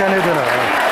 Sen Ödün'e.